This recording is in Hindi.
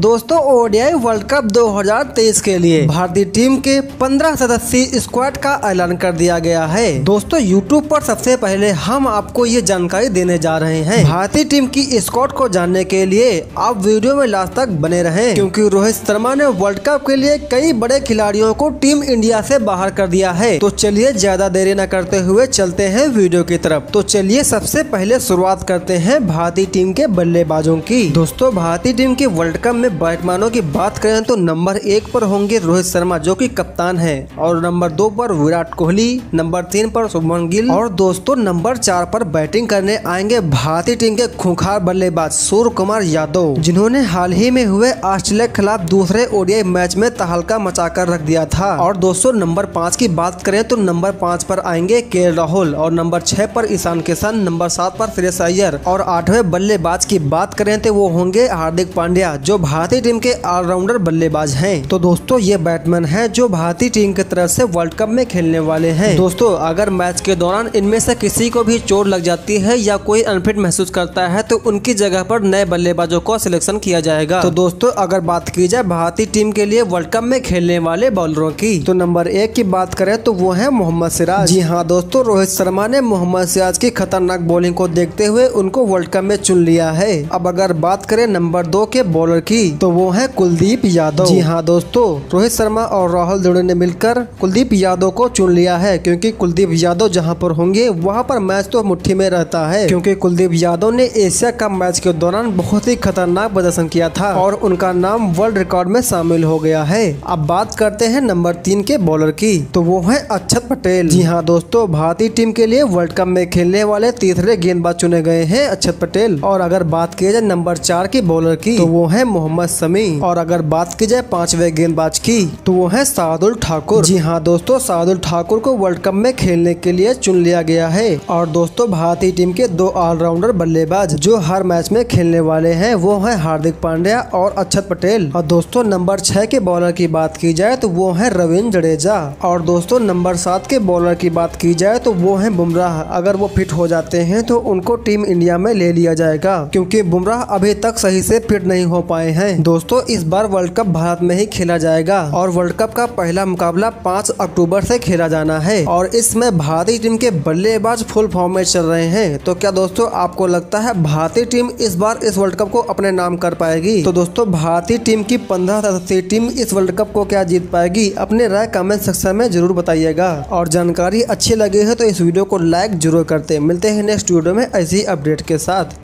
दोस्तों, ओडीआई वर्ल्ड कप 2023 के लिए भारतीय टीम के 15 सदस्यीय स्क्वाड का ऐलान कर दिया गया है। दोस्तों यूट्यूब पर सबसे पहले हम आपको ये जानकारी देने जा रहे हैं। भारतीय टीम की स्क्वाड को जानने के लिए आप वीडियो में लास्ट तक बने रहें, क्योंकि रोहित शर्मा ने वर्ल्ड कप के लिए कई बड़े खिलाड़ियों को टीम इंडिया ऐसी बाहर कर दिया है। तो चलिए, ज़्यादा देरी न करते हुए चलते हैं वीडियो की तरफ़। तो चलिए, सबसे पहले शुरुआत करते हैं भारतीय टीम के बल्लेबाजों की। दोस्तों, भारतीय टीम के वर्ल्ड कप में बैट्समैनों की बात करें तो नंबर एक पर होंगे रोहित शर्मा, जो कि कप्तान है। और नंबर दो पर विराट कोहली, नंबर तीन पर शुभमन गिल। और दोस्तों, नंबर चार पर बैटिंग करने आएँगे भारतीय टीम के खूंखार बल्लेबाज सूर्य कुमार यादव, जिन्होंने हाल ही में हुए ऑस्ट्रेलिया के खिलाफ दूसरे ओडीआई मैच में तहलका मचाकर रख दिया था। और दोस्तों, नंबर पाँच की बात करें तो नंबर पाँच पर आएँगे के राहुल और नंबर छह पर ईशान किशन, नंबर सात पर श्रेयस अय्यर। और आठवें बल्लेबाज की बात करें तो वो होंगे हार्दिक पांड्या, जो भारतीय टीम के ऑलराउंडर बल्लेबाज हैं। तो दोस्तों, ये बैट्समैन हैं जो भारतीय टीम की तरफ़ से वर्ल्ड कप में खेलने वाले हैं। दोस्तों, अगर मैच के दौरान इनमें से किसी को भी चोट लग जाती है या कोई अनफिट महसूस करता है तो उनकी जगह पर नए बल्लेबाजों को सिलेक्शन किया जाएगा। तो दोस्तों, अगर बात की जाए भारतीय टीम के लिए वर्ल्ड कप में खेलने वाले बॉलरों की तो नंबर एक की बात करें तो वो है मोहम्मद सिराज। जी हाँ दोस्तों, रोहित शर्मा ने मोहम्मद सिराज की खतरनाक बॉलिंग को देखते हुए उनको वर्ल्ड कप में चुन लिया है। अब अगर बात करें नंबर दो के बॉलर की तो वो है कुलदीप यादव। जी हाँ दोस्तों, रोहित शर्मा और राहुल द्रविड़ ने मिलकर कुलदीप यादव को चुन लिया है, क्योंकि कुलदीप यादव जहाँ पर होंगे, वहाँ पर मैच तो मुट्ठी में रहता है, क्योंकि कुलदीप यादव ने एशिया कप मैच के दौरान बहुत ही खतरनाक प्रदर्शन किया था और उनका नाम वर्ल्ड रिकॉर्ड में शामिल हो गया है। अब बात करते हैं नंबर तीन के बॉलर की तो वो है अक्षत पटेल। जी हाँ दोस्तों, भारतीय टीम के लिए वर्ल्ड कप में खेलने वाले तीसरे गेंदबाज चुने गए हैं अक्षत पटेल। और अगर बात की जाए नंबर चार के बॉलर की तो वो है मोहम्मद समी। और अगर बात की जाए पांचवे गेंदबाज की तो वो है सादुल ठाकुर। जी हाँ दोस्तों, सादुल ठाकुर को वर्ल्ड कप में खेलने के लिए चुन लिया गया है। और दोस्तों, भारतीय टीम के दो ऑलराउंडर बल्लेबाज जो हर मैच में खेलने वाले हैं, वो है हार्दिक पांड्या और अक्षत पटेल। और दोस्तों, नंबर छह के बॉलर की बात की जाए तो वो है रविंद्र जडेजा। और दोस्तों, नंबर सात के बॉलर की बात की जाए तो वो है बुमराह। अगर वो फिट हो जाते हैं तो उनको टीम इंडिया में ले लिया जाएगा, क्योंकि बुमराह अभी तक सही से फिट नहीं हो पाए हैं। दोस्तों, इस बार वर्ल्ड कप भारत में ही खेला जाएगा और वर्ल्ड कप का पहला मुकाबला पाँच अक्टूबर से खेला जाना है और इसमें भारतीय टीम के बल्लेबाज फुल फॉर्म में चल रहे हैं। तो क्या दोस्तों, आपको लगता है भारतीय टीम इस बार इस वर्ल्ड कप को अपने नाम कर पाएगी? तो दोस्तों, भारतीय टीम की पंद्रह सदस्यीय टीम इस वर्ल्ड कप को क्या जीत पाएगी? अपने राय कमेंट सेक्शन में ज़रूर बताइएगा। और जानकारी अच्छी लगी है तो इस वीडियो को लाइक ज़रूर करते। मिलते हैं नेक्स्ट वीडियो में ऐसी अपडेट के साथ।